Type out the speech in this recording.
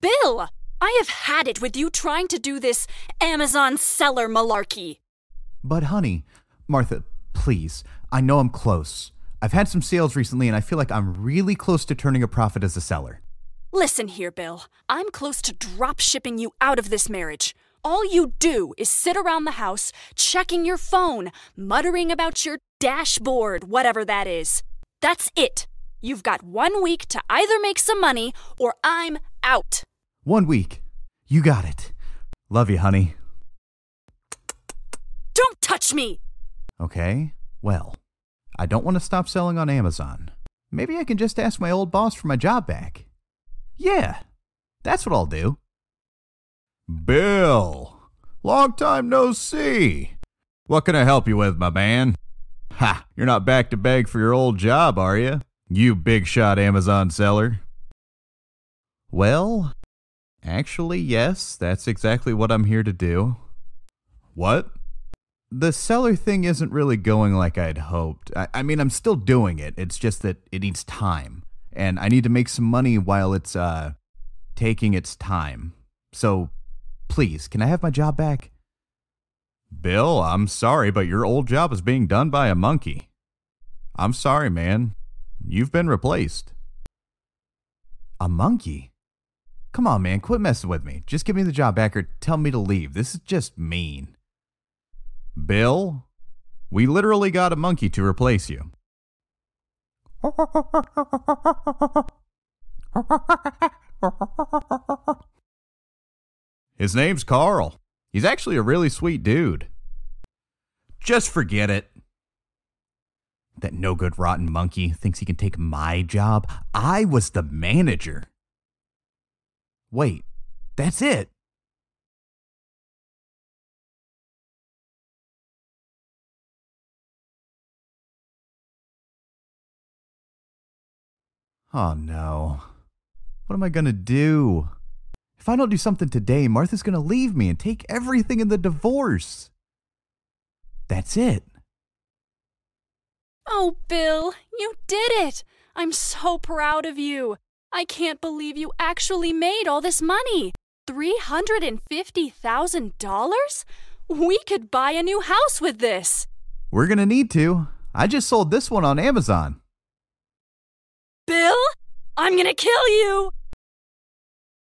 Bill, I have had it with you trying to do this Amazon seller malarkey. But, honey, Martha, please, I know I'm close. I've had some sales recently and I feel like I'm really close to turning a profit as a seller. Listen here, Bill. I'm close to drop shipping you out of this marriage. All you do is sit around the house, checking your phone, muttering about your dashboard, whatever that is. That's it. You've got one week to either make some money or I'm out. One week. You got it. Love you, honey. Don't touch me! Okay, well, I don't want to stop selling on Amazon. Maybe I can just ask my old boss for my job back. Yeah, that's what I'll do. Bill, long time no see. What can I help you with, my man? Ha, you're not back to beg for your old job, are you? You big shot Amazon seller. Well, actually, yes, that's exactly what I'm here to do. What? The seller thing isn't really going like I'd hoped. I, I mean, I'm still doing it. It's just that it needs time and I need to make some money while it's uh taking its time. So please, can I have my job back? Bill, I'm sorry, but your old job is being done by a monkey. I'm sorry, man. You've been replaced. A monkey? Come on, man, quit messing with me. Just give me the job back or tell me to leave. This is just mean. Bill, we literally got a monkey to replace you. His name's Carl. He's actually a really sweet dude. Just forget it. That no good rotten monkey thinks he can take my job. I was the manager. Wait, that's it. Oh no. What am I gonna do? If I don't do something today, Martha's gonna leave me and take everything in the divorce. That's it. Oh, Bill, you did it! I'm so proud of you. I can't believe you actually made all this money. $350,000? We could buy a new house with this. We're gonna need to. I just sold this one on Amazon. Bill, I'm gonna kill you!